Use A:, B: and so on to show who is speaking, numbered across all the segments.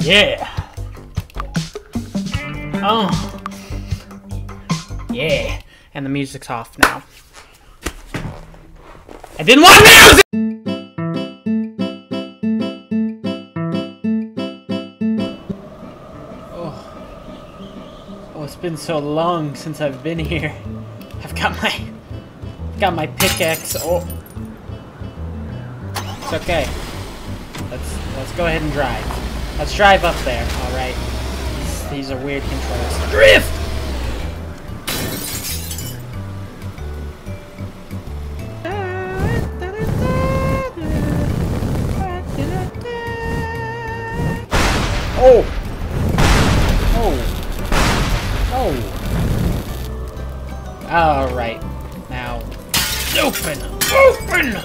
A: Yeah. Oh. Yeah. And the music's off now. I didn't want music! Oh. Oh, it's been so long since I've been here. I've got my... Got my pickaxe. Oh. It's okay. Let's let's go ahead and drive. Let's drive up there. All right. These, are weird controls. Drift. Oh. Oh. Oh. All right. Now, open. Open.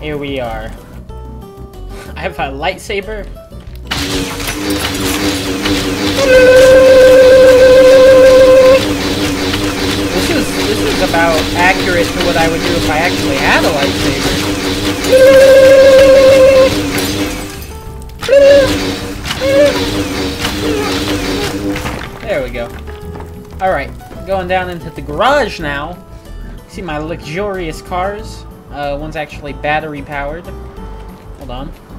A: Here we are. I have a lightsaber. This is this is about accurate to what I would do if I actually had a lightsaber. There we go. Alright, going down into the garage now. See my luxurious cars. Uh, one's actually battery powered. Hold on.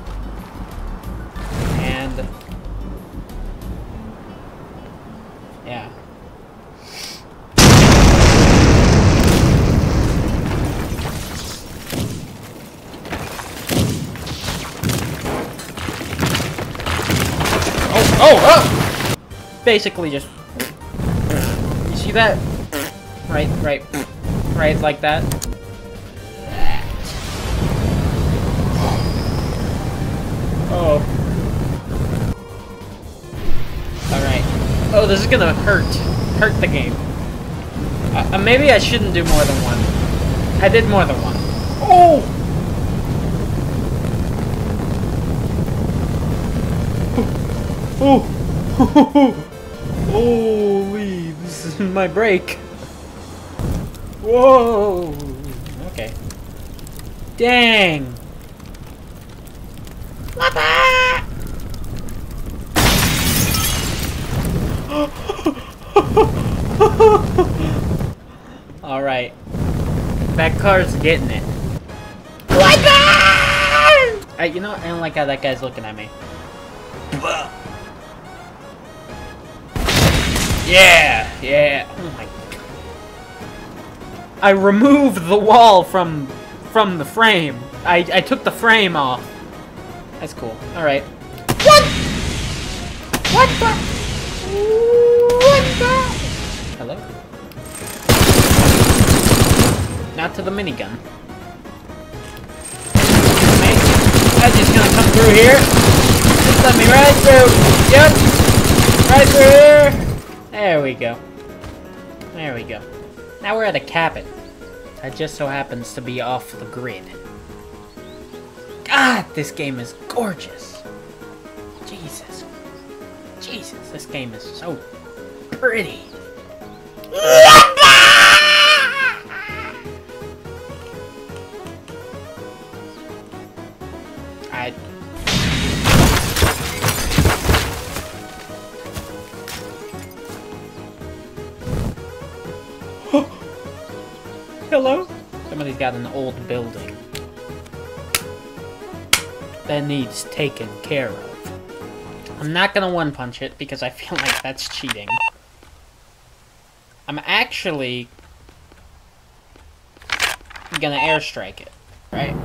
A: Basically just... You see that? Right, right, right, like that. Oh. Alright. Oh, this is gonna hurt. Hurt the game. Uh, uh, maybe I shouldn't do more than one. I did more than one. Oh! Oh! Holy, this is my break. Whoa! Okay. Dang! Papa! Alright. That car's getting it. Papa! Uh, you know, I don't like how that guy's looking at me. Yeah, yeah. Oh my god. I removed the wall from from the frame. I, I took the frame off. That's cool. Alright. What? What the? What the? Hello? Not to the minigun. Okay. That's just gonna come through here. Just let me right through. Yep. Right through here. There we go. There we go. Now we're at a cabin. That just so happens to be off the grid. God, this game is gorgeous. Jesus. Jesus, this game is so pretty. Hello? Somebody's got an old building that needs taken care of. I'm not gonna one punch it because I feel like that's cheating. I'm actually gonna airstrike it, right?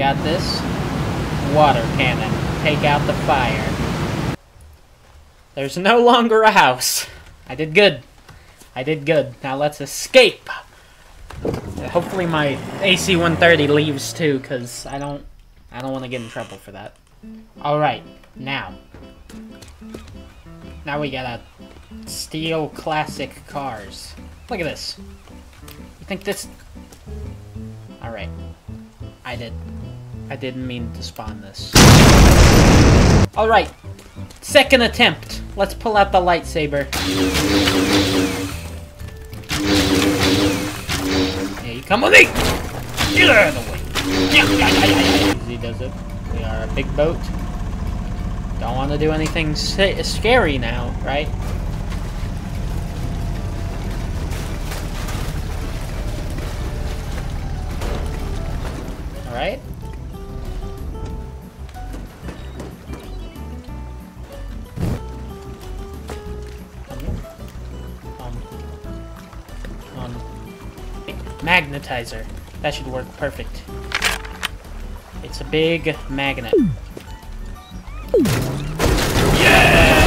A: Got this. Water cannon. Take out the fire. There's no longer a house. I did good. I did good. Now let's escape. Hopefully my AC-130 leaves too, because I don't... I don't want to get in trouble for that. Alright, now. Now we gotta steal classic cars. Look at this. You think this... Alright. I did. I didn't mean to spawn this. Alright. Second attempt. Let's pull out the lightsaber. Hey, come with me! Get out of the way! Easy does it. We are a big boat. Don't want to do anything scary now, right? Alright. Magnetizer. That should work perfect. It's a big magnet. Yeah!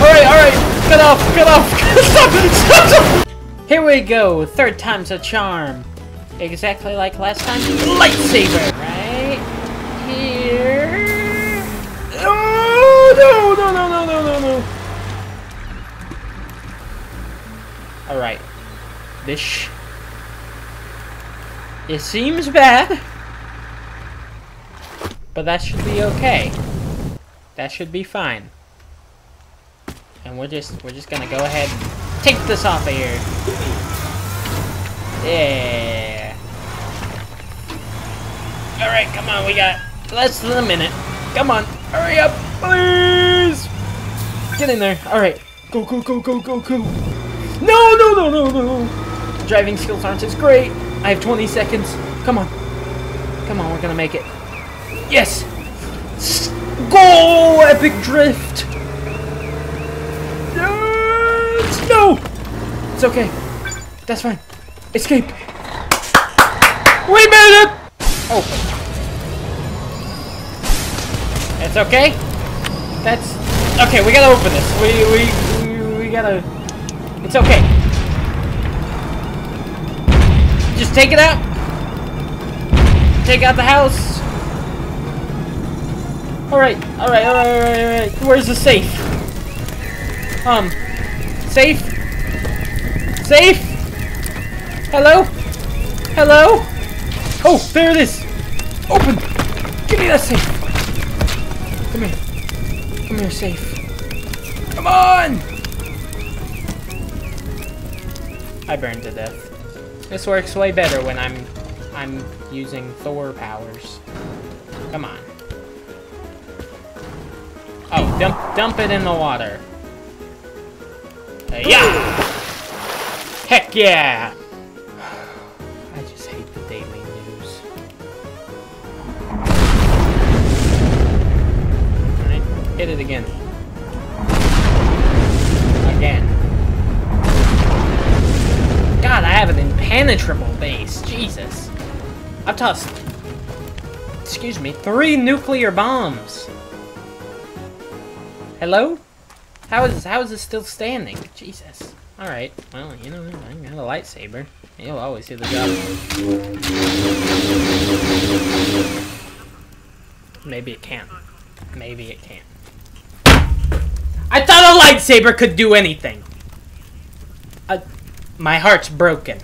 A: Alright, alright! Get off! Get off! stop! Stop! Stop! Here we go! Third time's a charm. Exactly like last time. Lightsaber! Right here. Oh, no, This... It seems bad. But that should be okay. That should be fine. And we're just we're just gonna go ahead and take this off of here. Yeah. Alright, come on, we got less than a minute. Come on, hurry up, please! Get in there. Alright. Go, go, go, go, go, go. No, no, no, no, no. Driving skills aren't as great. I have 20 seconds. Come on. Come on, we're gonna make it. Yes! Go! Epic drift! Yes! No! It's okay. That's fine. Escape! We made it! Open. It's okay? That's... Okay, we gotta open this. We, we, we, we gotta... It's okay. Just take it out. Take out the house. Alright, alright, alright, alright, alright. Where's the safe? Um, safe? Safe? Hello? Hello? Oh, there it is! Open! Give me that safe! Come here. Come here, safe. Come on! I burned to death. This works way better when I'm I'm using Thor powers. Come on. Oh, dump dump it in the water. Uh, yeah! Heck yeah! I just hate the daily news. Hit it. Again. Impenetrable base. Jesus. I've tossed, excuse me, three nuclear bombs. Hello? How is how is this still standing? Jesus. Alright, well, you know, I got a lightsaber. You'll always do the job. Maybe it can't. Maybe it can't. I thought a lightsaber could do anything! Uh, my heart's broken.